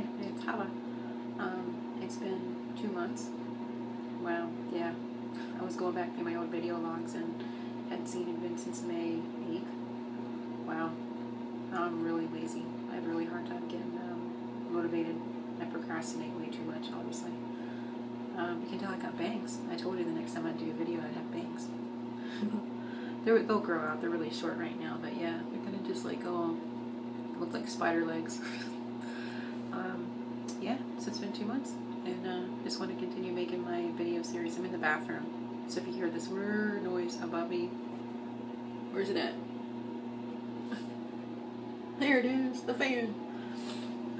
Hey, it's Hala. Um, it's been two months. Wow, yeah. I was going back through my old video logs and hadn't seen it been since May 8th. Wow. I'm really lazy. I have a really hard time getting um, motivated. I procrastinate way too much, obviously. Um, you can tell I got bangs. I told you the next time I do a video I'd have bangs. They're, they'll grow out. They're really short right now, but yeah, they're gonna just like go look like spider legs. it's been two months, and uh, just want to continue making my video series. I'm in the bathroom, so if you hear this noise above me, where's it at? There it is, the fan.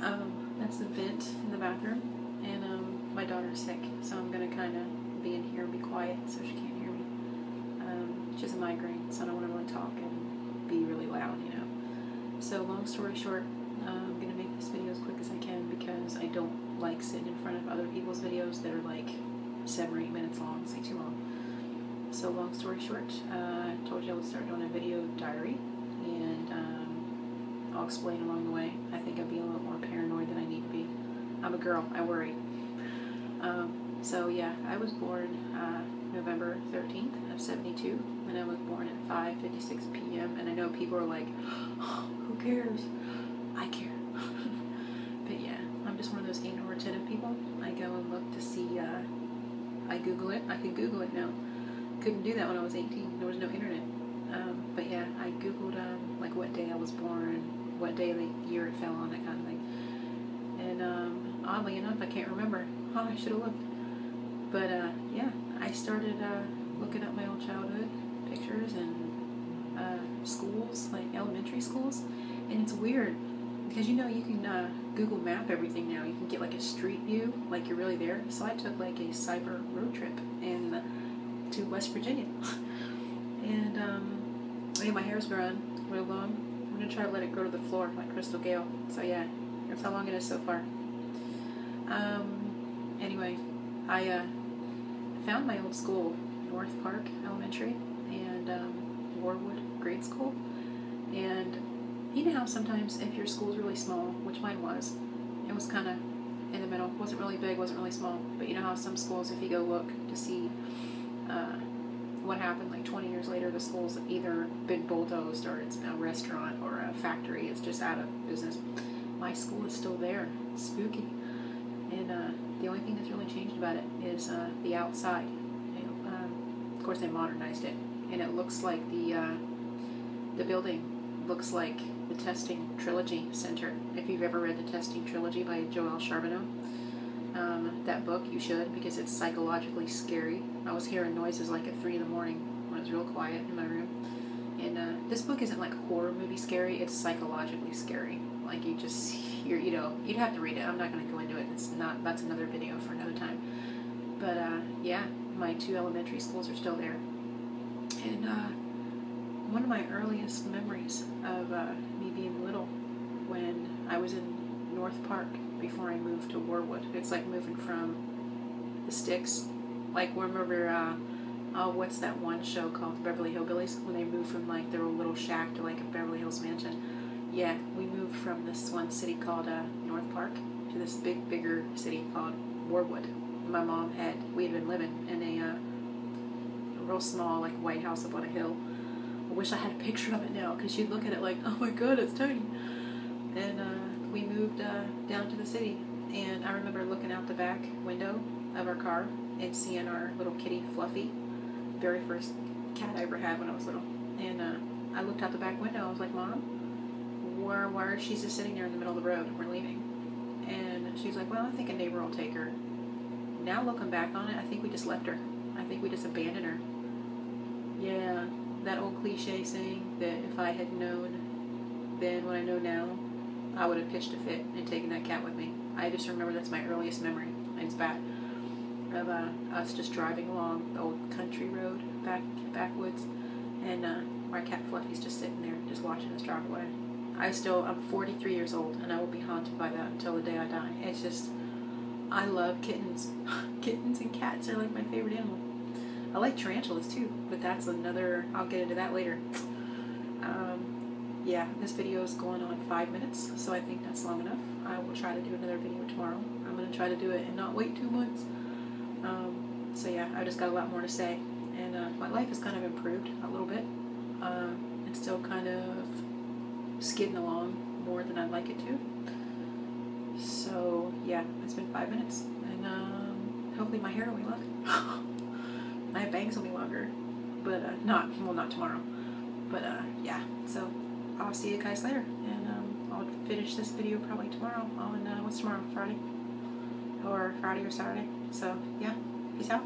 Um, that's the vent in the bathroom, and um, my daughter's sick, so I'm gonna kind of be in here and be quiet so she can't hear me. Um, she has a migraine, so I don't want to really talk and be really loud, you know. So long story short, uh, I'm gonna make this video as quick as I can because I don't like sitting in front of other people's videos that are like seven or eight minutes long. It's too long. So long story short, uh, I told you I would start doing a video diary, and um, I'll explain along the way. I think I'd be a little more paranoid than I need to be. I'm a girl. I worry. Um, so yeah, I was born uh, November 13th of 72, and I was born at 5:56 p.m. And I know people are like, "Who cares?" I care. just one of those anal retentive people. I go and look to see. Uh, I Google it. I could Google it now. Couldn't do that when I was 18. There was no internet. Um, but yeah, I googled um, like what day I was born, what day of the year it fell on, that kind of thing. And um, oddly enough, I can't remember. Oh, I should have looked. But uh, yeah, I started uh, looking up my old childhood pictures and uh, schools, like elementary schools, and it's weird because you know you can uh, Google Map everything now. You can get like a street view, like you're really there. So I took like a cyber road trip and to West Virginia, and um, yeah, my hair's growing real long. I'm gonna try to let it grow to the floor like Crystal Gayle. So yeah, that's how long it is so far. Um, anyway, I uh, found my old school, North Park Elementary and um, Warwood Grade School, you know how sometimes if your school's really small, which mine was, it was kind of in the middle, wasn't really big, wasn't really small, but you know how some schools, if you go look to see uh, what happened like 20 years later, the school's either been bulldozed or it's a restaurant or a factory, it's just out of business. My school is still there. It's spooky. And uh, the only thing that's really changed about it is uh, the outside. Um, of course, they modernized it, and it looks like the uh, the building looks like the Testing Trilogy Center. If you've ever read the Testing Trilogy by Joelle Charbonneau, um, that book you should because it's psychologically scary. I was hearing noises like at three in the morning when it was real quiet in my room. And uh, this book isn't like horror movie scary; it's psychologically scary. Like you just hear, you know, you'd have to read it. I'm not going to go into it. It's not. That's another video for another time. But uh, yeah, my two elementary schools are still there. And uh, one of my earliest memories of uh, me being little, when I was in North Park before I moved to Warwood. It's like moving from the sticks. Like remember, uh, oh, what's that one show called, Beverly Hillbillies? When they moved from like their little shack to like a Beverly Hills mansion. Yeah, we moved from this one city called uh, North Park to this big, bigger city called Warwood. My mom had, we had been living in a, uh, real small, like, white house up on a hill. I wish I had a picture of it now, because you'd look at it like, oh my god, it's tiny. And uh, we moved uh, down to the city, and I remember looking out the back window of our car and seeing our little kitty, Fluffy, very first cat I ever had when I was little. And uh, I looked out the back window, and I was like, Mom, where, where she's just sitting there in the middle of the road we're leaving. And she's like, well, I think a neighbor will take her. Now looking back on it, I think we just left her. I think we just abandoned her. Cliche saying that if I had known then what I know now, I would have pitched a fit and taken that cat with me. I just remember that's my earliest memory. It's bad. Of uh, us just driving along the old country road back backwoods, and uh, our cat Fluffy's just sitting there, just watching us drive away. I still, I'm 43 years old, and I will be haunted by that until the day I die. It's just, I love kittens. kittens and cats are like my favorite animal. I like tarantulas too, but that's another, I'll get into that later. Um, yeah, this video is going on five minutes, so I think that's long enough. I will try to do another video tomorrow. I'm going to try to do it and not wait two months. Um, so yeah, I just got a lot more to say. And uh, my life has kind of improved a little bit. Uh, it's still kind of skidding along more than I'd like it to. So yeah, it's been five minutes. And um, hopefully my hair will be longer. my bangs will be longer. But uh, not, well, not tomorrow. But uh, yeah, so I'll see you guys later. And um, I'll finish this video probably tomorrow on, uh, what's tomorrow? Friday? Or Friday or Saturday. So yeah, peace out.